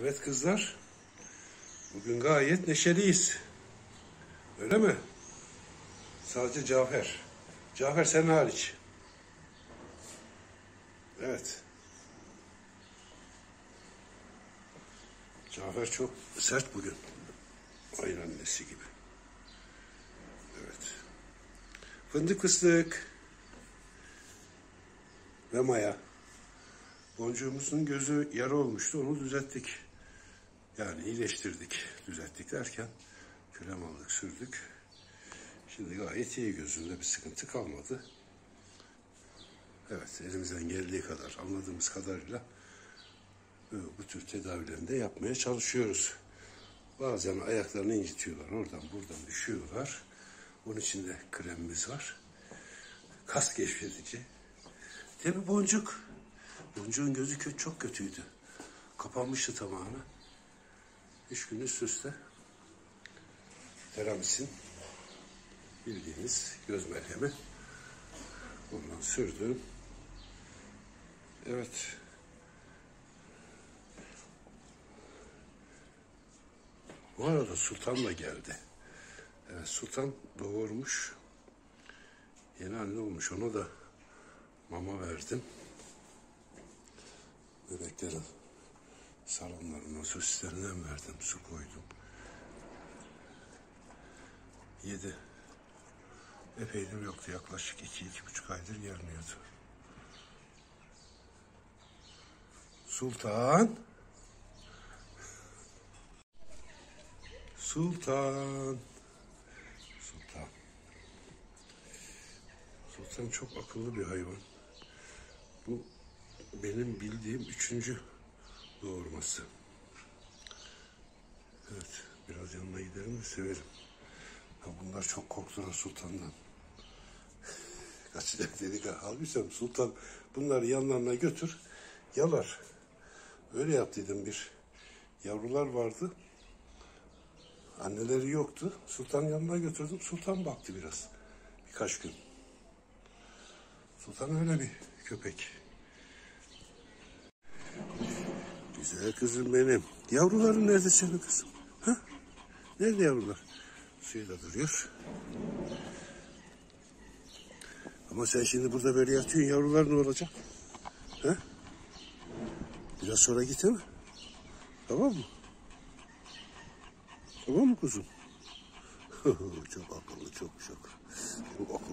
Evet kızlar. Bugün gayet neşeliyiz. Öyle mi? Sadece Cafer. Cafer sen hariç. Evet. Cafer çok sert bugün. Aynı annesi gibi. Evet. Fındık fıstık. Ve Maya. Boncuğumuzun gözü yara olmuştu. Onu düzelttik. Yani iyileştirdik. Düzelttik derken krem aldık, sürdük. Şimdi gayet iyi gözünde bir sıkıntı kalmadı. Evet, elimizden geldiği kadar, anladığımız kadarıyla e, bu tür tedavilerini de yapmaya çalışıyoruz. Bazen ayaklarını incitiyorlar, oradan buradan düşüyorlar. Onun için de kremimiz var. Kas gevşetici. Tabi boncuk. Boncuğun gözü çok kötüydü. Kapanmıştı tamamı. Üç gün üst üste teramisin bildiğiniz göz merhemi. Ondan sürdüm. Evet. Bu arada Sultan da geldi. Evet, Sultan doğurmuş. Yeni anne olmuş. Ona da mama verdim. Bebeklerin salamlarından, sosislerinden verdim. Su koydum. Yedi. Epeydir yoktu. Yaklaşık iki, iki buçuk aydır gelmiyordu. Sultan. Sultan. Sultan. Sultan çok akıllı bir hayvan. Bu benim bildiğim üçüncü doğurması. Evet, biraz yanına gidelim de severim. Ha, bunlar çok korktular sultandan. Kaçacak dedik ha. Halbuki sultan bunları yanlarına götür, yalar. Öyle yaptıydım bir. Yavrular vardı. Anneleri yoktu. Sultan yanına götürdüm. Sultan baktı biraz. Birkaç gün. Sultan öyle bir köpek. Güzel kızım benim. Yavruların nerede senin kızım? Ha? Nerede yavrular? Suyla duruyor. Ama sen şimdi burada böyle yatıyorsun. Yavrular ne olacak? Ha? Biraz sonra git mi? Tamam mı? Tamam mı kuzum? çok akıllı, çok çok. Çok akıllı